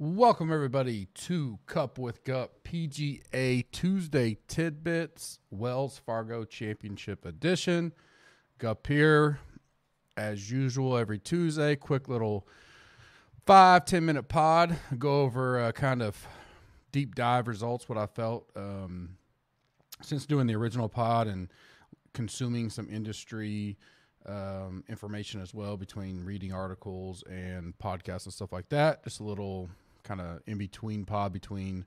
Welcome everybody to Cup with Gup PGA Tuesday Tidbits Wells Fargo Championship Edition. Gup here, as usual, every Tuesday. Quick little five ten minute pod. Go over uh, kind of deep dive results. What I felt um, since doing the original pod and consuming some industry um, information as well between reading articles and podcasts and stuff like that. Just a little kind of in between pod between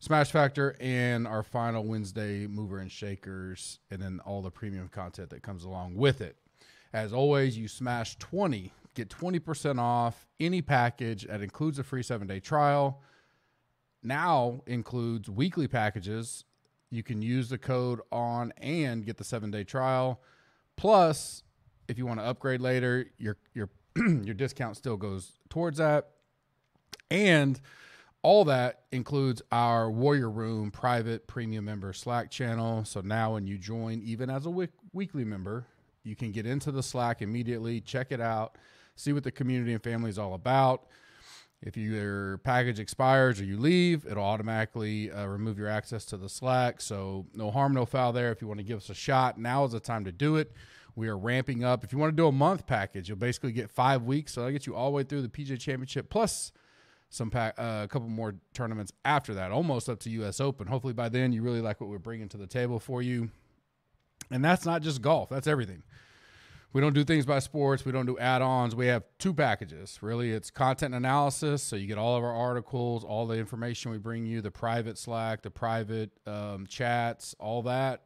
Smash Factor and our final Wednesday mover and shakers, and then all the premium content that comes along with it. As always, you smash 20, get 20% off any package that includes a free seven day trial. Now includes weekly packages. You can use the code on and get the seven day trial. Plus, if you want to upgrade later, your your your discount still goes towards that. And all that includes our Warrior Room private premium member Slack channel. So now when you join, even as a week- weekly member, you can get into the Slack immediately, check it out, see what the community and family is all about. If your package expires or you leave, it'll automatically uh, remove your access to the Slack. So no harm, no foul there. If you want to give us a shot, now is the time to do it. We are ramping up. If you want to do a month package, you'll basically get five weeks. So that'll get you all the way through the PGA Championship plus some pack, uh, a couple more tournaments after that, almost up to U.S. Open. Hopefully by then you really like what we're bringing to the table for you. And that's not just golf; that's everything. We don't do things by sports. We don't do add-ons. We have two packages. Really, it's content analysis. So you get all of our articles, all the information we bring you, the private Slack, the private um, chats, all that.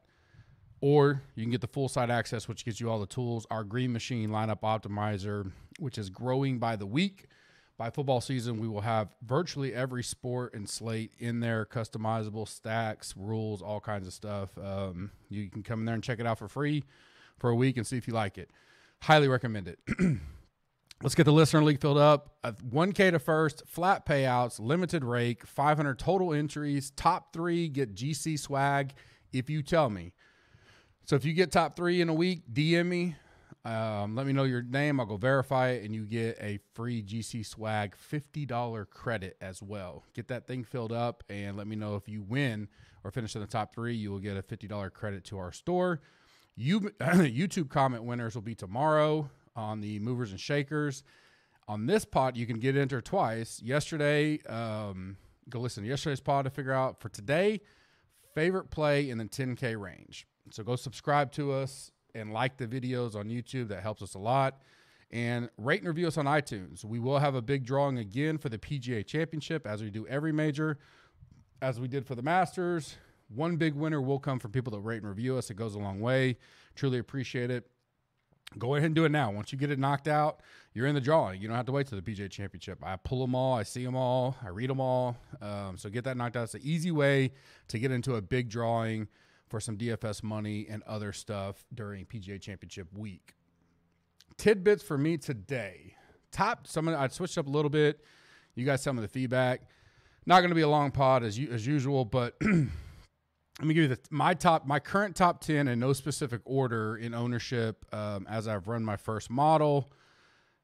Or you can get the full site access, which gives you all the tools. Our Green Machine lineup optimizer, which is growing by the week by football season, we will have virtually every sport and slate in there, customizable stacks, rules, all kinds of stuff. Um, you can come in there and check it out for free for a week and see if you like it. Highly recommend it. Let's get the listener league filled up. Uh, 1K to first, flat payouts, limited rake, 500 total entries. Top three get GC swag if you tell me. So if you get top three in a week, DM me. Um, let me know your name. I'll go verify it, and you get a free GC swag $50 credit as well. Get that thing filled up, and let me know if you win or finish in the top three. You will get a $50 credit to our store. You YouTube comment winners will be tomorrow on the movers and shakers. On this pot, you can get entered twice. Yesterday, um, go listen to yesterday's pod to figure out for today favorite play in the 10K range. So go subscribe to us and like the videos on YouTube. That helps us a lot. And rate and review us on iTunes. We will have a big drawing again for the PGA Championship as we do every major, as we did for the Masters. One big winner will come from people that rate and review us. It goes a long way. Truly appreciate it. Go ahead and do it now. Once you get it knocked out, you're in the drawing. You don't have to wait till the PGA Championship. I pull them all, I see them all, I read them all. Um, so get that knocked out. It's an easy way to get into a big drawing for some DFS money and other stuff during PGA Championship week. Tidbits for me today. Top, some I switched up a little bit. You guys tell me the feedback. Not going to be a long pod as as usual, but let me give you the, my top, my current top ten in no specific order in ownership um, as I've run my first model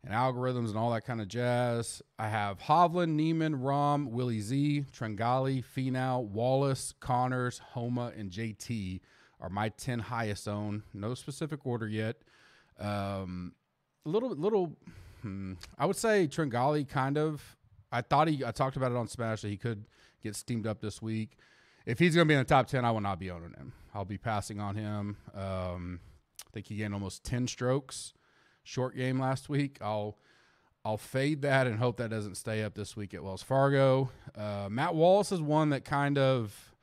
and algorithms and all that kind of jazz. I have Hovland, Niemann, Rahm, Willie Z, Tringale, Finau, Wallace, Conners, Homa, and JT are my 10 highest owned. No specific order yet. Um, a little, little, hmm, I would say Tringale kind of. I thought he, I talked about it on Smash that he could get steamed up this week. If he's going to be in the top 10, I will not be owning him. I'll be passing on him. Um, I think he gained almost 10 strokes short game last week. I'll I'll fade that and hope that doesn't stay up this week at Wells Fargo. Uh, Matt Wallace is one that kind of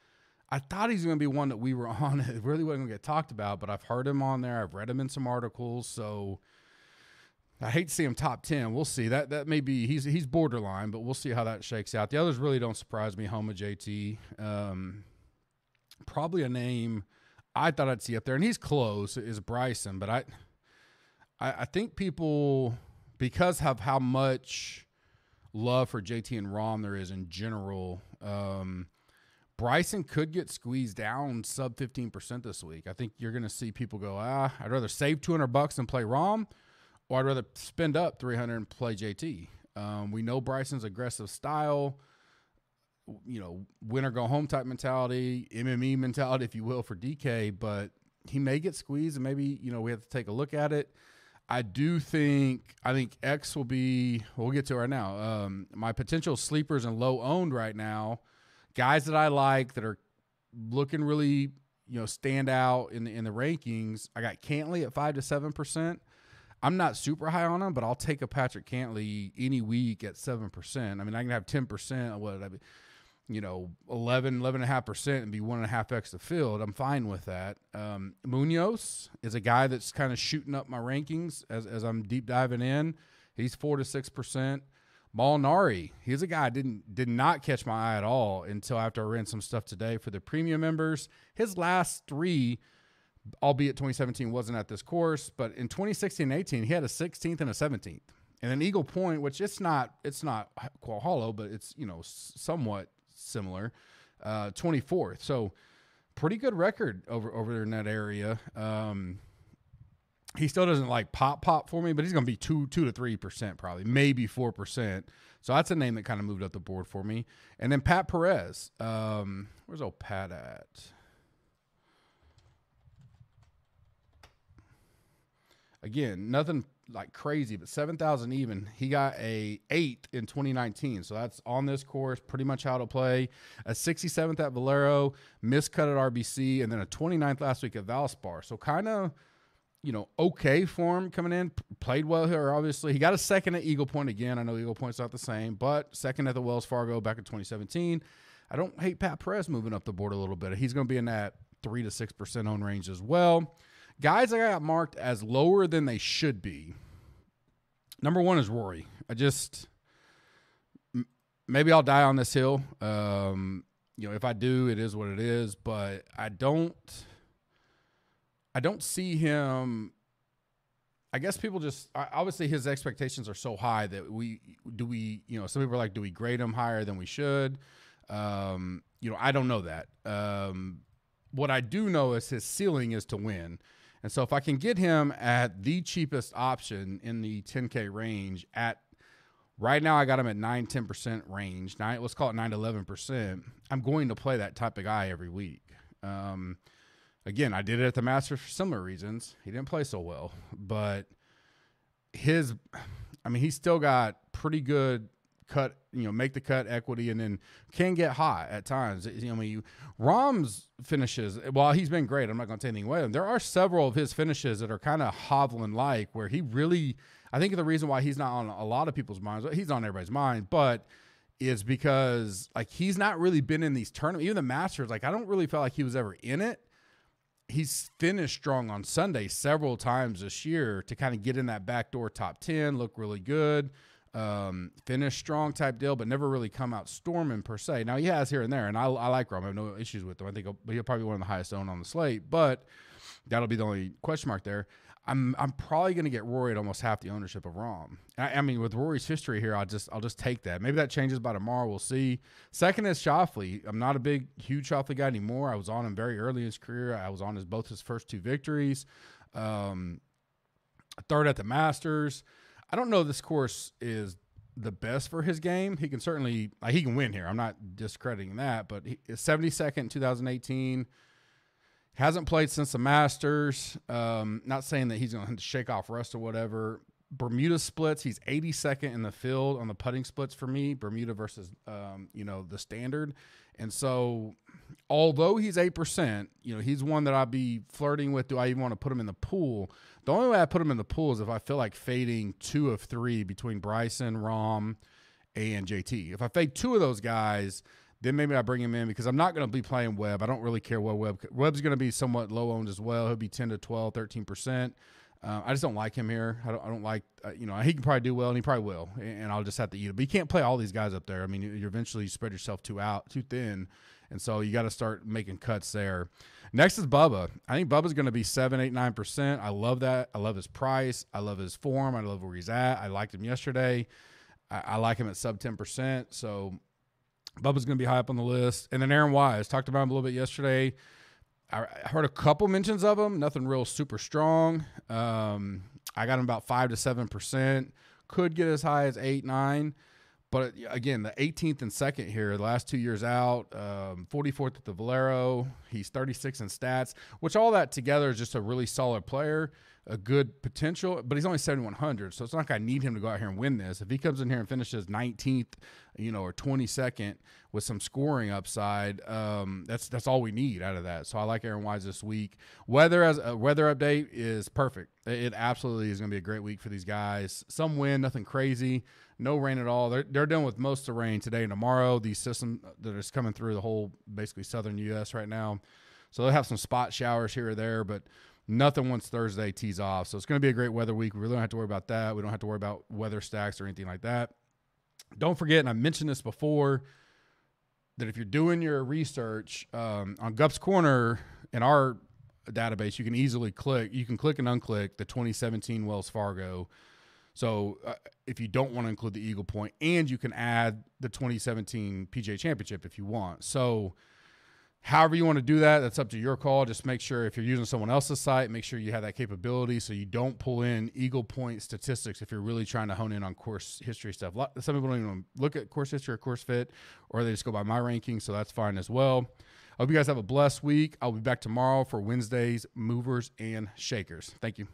I thought he's going to be one that we were on. It really wasn't going to get talked about, but I've heard him on there. I've read him in some articles, so I hate to see him top ten. We'll see. That that may be he's he's borderline, but we'll see how that shakes out. The others really don't surprise me. Homa JT, um, probably a name I thought I'd see up there, and he's close. Is Bryson, but I I, I think people because of how much love for JT and Rahm there is in general. Um, Bryson could get squeezed down sub 15% this week. I think you're going to see people go, ah, I'd rather save 200 bucks and play Rahm, or I'd rather spend up 300 and play JT. Um, we know Bryson's aggressive style, you know, win or go home type mentality, MME mentality, if you will, for DK, but he may get squeezed and maybe, you know, we have to take a look at it. I do think I think X will be we'll get to it right now. Um, my potential sleepers and low owned right now, guys that I like that are looking really you know stand out in the in the rankings. I got Cantlay at five to seven percent. I'm not super high on him, but I'll take a Patrick Cantlay any week at seven percent. I mean, I can have ten percent. What I you know, 11, 11.5% and be one and a half X the field. I'm fine with that. Um, Munoz is a guy that's kind of shooting up my rankings as, as I'm deep diving in. He's four to 6%. Molinari, he's a guy I didn't did not catch my eye at all until after I ran some stuff today for the premium members. His last three, albeit 2017 wasn't at this course, but in 2016 and 18, he had a 16th and a 17th. And an Eagle Point, which it's not it's not Hollow, but it's you know somewhat similar, uh, 24th. So pretty good record over over there in that area. Um, he still doesn't like pop pop for me, but he's going to be two two to three percent probably, maybe four percent. So that's a name that kind of moved up the board for me. And then Pat Perez, um, where's old Pat at? Again, nothing like crazy, but 7,000 even. He got a eight in 2019. So that's on this course, pretty much how to play. A 67th at Valero, miscut at RBC, and then a 29th last week at Valspar. So kind of, you know, okay form coming in. Played well here, obviously. He got a second at Eagle Point again. I know Eagle Point's not the same, but second at the Wells Fargo back in 2017. I don't hate Pat Perez moving up the board a little bit. He's going to be in that 3 to 6% own range as well. Guys I got marked as lower than they should be. Number one is Rory. I just maybe I'll die on this hill. Um, you know, if I do, it is what it is. But I don't. I don't see him. I guess people just obviously his expectations are so high that we do we you know some people are like do we grade him higher than we should. Um, you know I don't know that. Um, what I do know is his ceiling is to win. And so if I can get him at the cheapest option in the 10K range at right now, I got him at 9, 10% range. Nine, let's call it 9 11%. I'm going to play that type of guy every week. Um, again, I did it at the Masters for similar reasons. He didn't play so well, but his, I mean, he's still got pretty good cut, you know, make the cut equity, and then can get hot at times. You know, I mean, you, Rahm's finishes, while he's been great, I'm not going to take anything away. There are several of his finishes that are kind of Hovland like, where he really, I think the reason why he's not on a lot of people's minds, he's on everybody's mind, but is because like he's not really been in these tournaments, even the Masters. Like I don't really feel like he was ever in it. He's finished strong on Sunday several times this year to kind of get in that backdoor top ten, look really good um, finish strong type deal, but never really come out storming per se. Now he has here and there, and I, I like Rahm. I have no issues with him. I think he'll, he'll probably be one of the highest owned on the slate, but that'll be the only question mark there. I'm I'm probably going to get Rory at almost half the ownership of Rahm. I, I, mean, with Rory's history here, I'll just I'll just take that. Maybe that changes by tomorrow. We'll see. Second is Schauffele. I'm not a big huge Schauffele guy anymore. I was on him very early in his career. I was on his both his first two victories. Um, third at the Masters. I don't know this course is the best for his game. He can certainly he can win here. I'm not discrediting that, but he is 72nd 2018. Hasn't played since the Masters. Um, not saying that he's going to shake off rust or whatever. Bermuda splits. He's 82nd in the field on the putting splits for me. Bermuda versus um, you know the standard, and so although he's eight percent, you know he's one that I'd be flirting with. Do I even want to put him in the pool? The only way I put him in the pool is if I feel like fading two of three between Bryson, Rahm, and JT. If I fade two of those guys, then maybe I bring him in because I'm not going to be playing Webb. I don't really care what Webb. Webb's going to be somewhat low owned as well. He'll be 10 to 12, 13 percent. Uh, I just don't like him here. I don't, I don't like, uh, you know, he can probably do well, and he probably will, and I'll just have to eat it. But you can't play all these guys up there. I mean, you eventually spread yourself too out, too thin, and so you got to start making cuts there. Next is Bubba. I think Bubba's going to be seven, eight, nine percent. I love that. I love his price. I love his form. I love where he's at. I liked him yesterday. I, I like him at sub ten percent. So Bubba's going to be high up on the list. And then Aaron Wise talked about him a little bit yesterday. I heard a couple mentions of him. Nothing real super strong. Um, I got him about five to seven percent. could get as high as eight, nine. But again, the 18th and second here, the last two years out, um, 44th at the Valero. He's 36 in stats, which all that together is just a really solid player a good potential, but he's only 7,100. So it's not like I need him to go out here and win this. If he comes in here and finishes 19th, you know, or 22nd with some scoring upside, um, that's that's all we need out of that. So I like Aaron Wise this week. Weather as a weather update is perfect. It absolutely is going to be a great week for these guys. Some wind, nothing crazy, no rain at all. They're they're dealing with most of the rain today and tomorrow. These systems that is coming through the whole basically southern U.S. right now. So they'll have some spot showers here or there, but Nothing once Thursday tees off. So it's going to be a great weather week. We really don't have to worry about that. We don't have to worry about weather stacks or anything like that. Don't forget, and I mentioned this before, that if you're doing your research um, on Gups Corner in our database, you can easily click, you can click and unclick the 2017 Wells Fargo. So uh, if you don't want to include the Eagle Point, and you can add the 2017 PGA Championship if you want. So However, you want to do that, that's up to your call. Just make sure if you're using someone else's site, make sure you have that capability so you don't pull in Eagle Point statistics if you're really trying to hone in on course history stuff. Some people don't even look at course history or course fit, or they just go by my ranking, so that's fine as well. I hope you guys have a blessed week. I'll be back tomorrow for Wednesday's movers and shakers. Thank you.